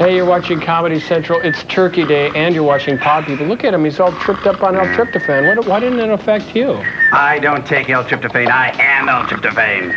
Hey, you're watching Comedy Central. It's Turkey Day, and you're watching Pod People. Look at him. He's all tripped up on L-tryptophan. What, why didn't it affect you? I don't take L-tryptophan. I am L-tryptophan.